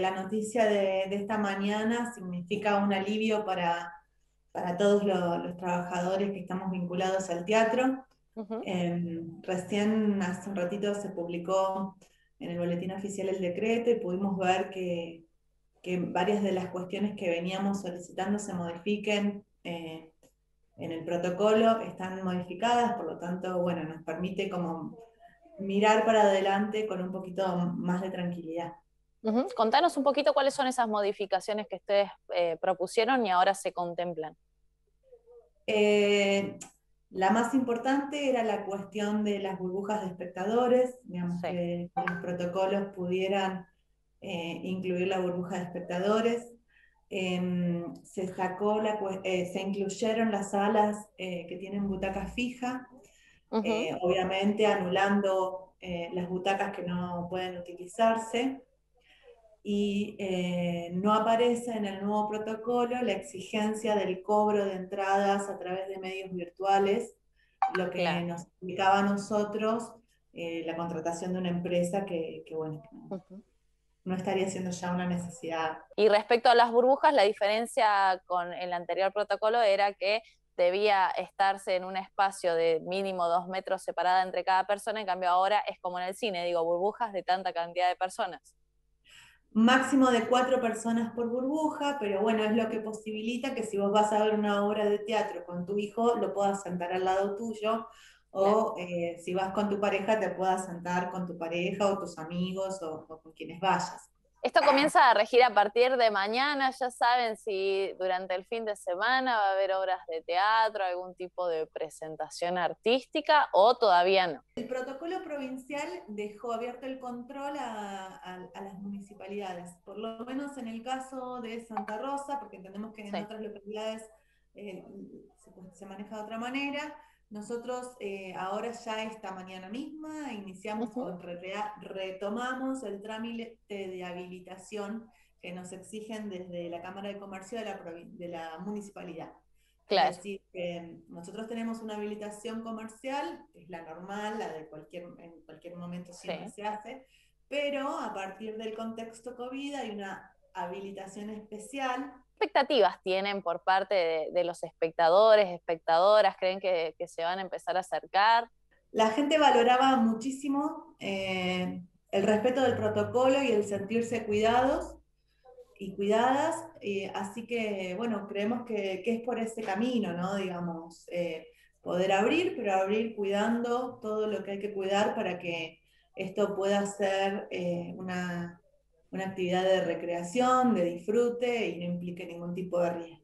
La noticia de, esta mañana significa un alivio para, para todos los, trabajadores que estamos vinculados al teatro. Em, recién hace un ratito se publicó en el boletín oficial el decreto y pudimos ver que, que varias de las cuestiones que veníamos solicitando se modifiquen eh, en el protocolo, están modificadas, por lo tanto, bueno, nos permite como mirar para adelante con un poquito más de tranquilidad. Contanos un poquito cuáles son esas modificaciones que ustedes eh, propusieron y ahora se contemplan. Eh, la más importante era la cuestión de las burbujas de espectadores, digamos que los protocolos pudieran eh, incluir la burbuja de espectadores. Em, se sacó la, se incluyeron las salas que tienen butaca fija, obviamente anulando las butacas que no pueden utilizarse y eh, no aparece en el nuevo protocolo la exigencia del cobro de entradas a través de medios virtuales, lo que nos implicaba a nosotros eh, la contratación de una empresa que, bueno, no estaría siendo ya una necesidad. Y respecto a las burbujas, la diferencia con el anterior protocolo era que debía estarse en un espacio de mínimo dos metros separada entre cada persona, en cambio ahora es como en el cine, digo, burbujas de tanta cantidad de personas máximo de cuatro personas por burbuja, pero bueno, es lo que posibilita que si vos vas a ver una obra de teatro con tu hijo, lo puedas sentar al lado tuyo, o eh, si vas con tu pareja, te puedas sentar con tu pareja o tus amigos o con quienes vayas. Esto comienza a regir a partir de mañana, ya saben si durante el fin de semana va a haber obras de teatro, algún tipo de presentación artística o todavía no. El protocolo provincial dejó abierto el control a, las municipalidades, por lo menos en el caso de Santa Rosa, porque entendemos que en otras localidades eh, se maneja de otra manera. Nosotros eh, ahora ya esta mañana misma iniciamos, retomamos el trámite de habilitación que nos exigen desde la Cámara de Comercio de la, de la municipalidad. Claro. Es decir, que nosotros tenemos una habilitación comercial, que es la normal, la de cualquier, en cualquier momento siempre se hace, pero a partir del contexto COVID hay una habilitación especial expectativas tienen por parte de, los espectadores, espectadoras? ¿Creen que, se van a empezar a acercar? La gente valoraba muchísimo eh, el respeto del protocolo y el sentirse cuidados y cuidadas, así que, bueno, creemos que, es por ese camino, ¿no? Digamos, eh, poder abrir, pero abrir cuidando todo lo que hay que cuidar para que esto pueda ser eh, una, una actividad de recreación, de disfrute y no implique ningún tipo de riesgo.